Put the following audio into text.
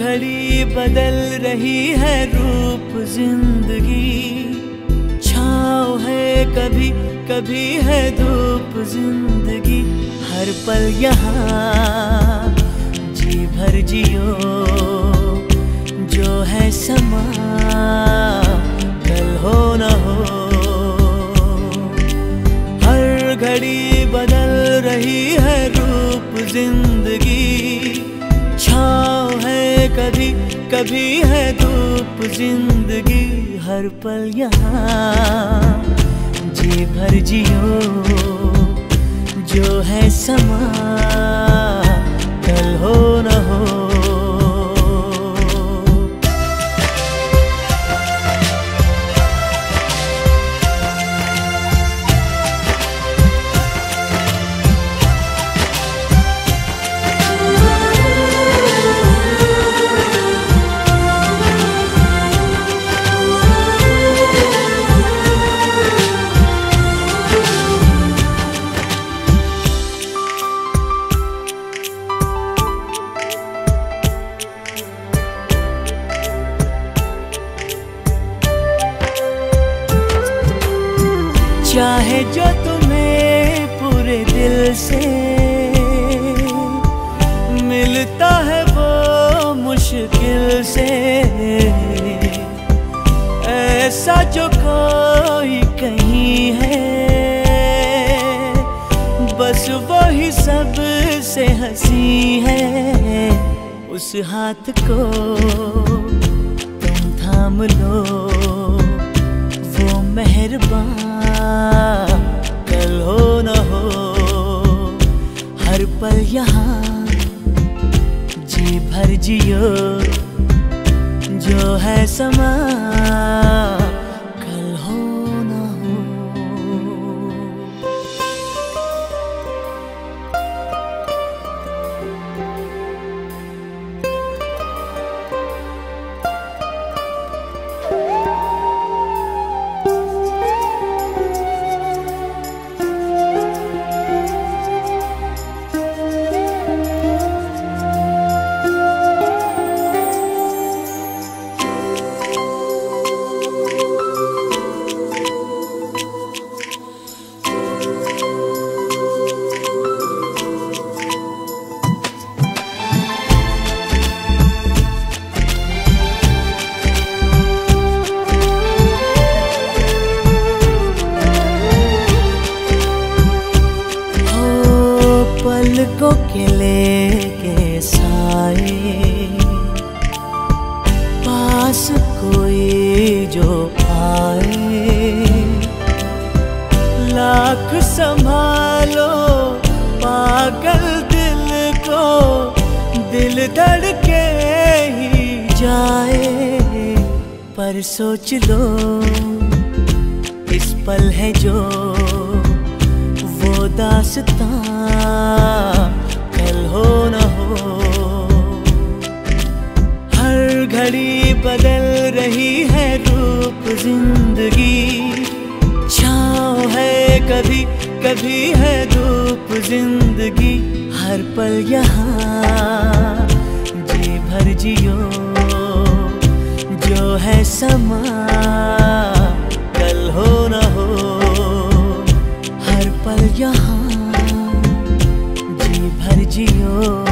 घड़ी बदल रही है रूप ज़िंदगी। छाव है कभी कभी है धूप ज़िंदगी। हर पल यहाँ, जी भर जियो। जो है समा, कल हो न हो। हर घड़ी बदल रही है रूप ज़िंदगी। कभी कभी है धूप ज़िंदगी हर पल यहाँ। जी भर जियो जो है समा। चाहे जो तुम्हें पूरे दिल से। मिलता है वो मुश्किल से। ऐसा जो कोई कहीं है। बस वो ही सबसे हँसी है उस हाथ को। हर पल यहाँ जी भर जियो जो है समा। पलकों के साए। पास कोई जो आए। लाख संभालो, पागल दिल को, दिल धड़के ही जाए। पर सोच लो, इस पल है जो वो दासता कभी कभी है धूप ज़िंदगी, हर पल यहाँ। जी भर जियो, जो है समा। कल हो न हो, हर पल यहाँ। जी भर जियो।